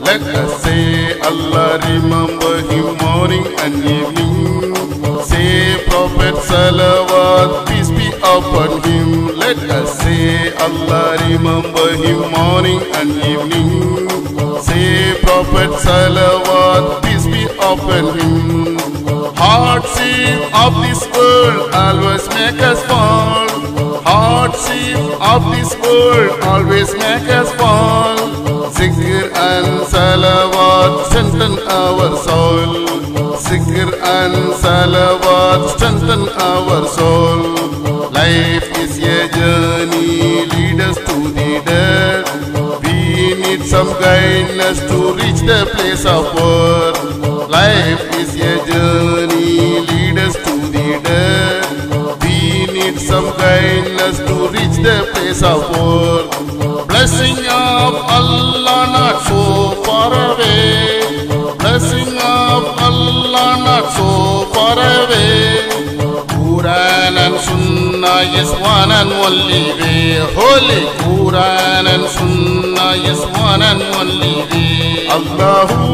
Let us say Allah, remember Him morning and evening. Say Prophet Salawat, peace be upon him. Let us say Allah, remember Him morning and evening. Say Prophet Salawat, peace be upon him. Hardship of this world always make us fall. Of this world always make us fall. Zikr and salawat strengthen our soul. Zikr and salawat strengthen our soul. Life is a journey, lead us to the dead. We need some guidance to reach the place of worth. Life is a journey, need some guidance to reach the place of worth. Blessing of Allah not so far away. Blessing of Allah not so far away. Quran and Sunnah is one and only way. Holy Quran and Sunnah is one and only way. Allahu,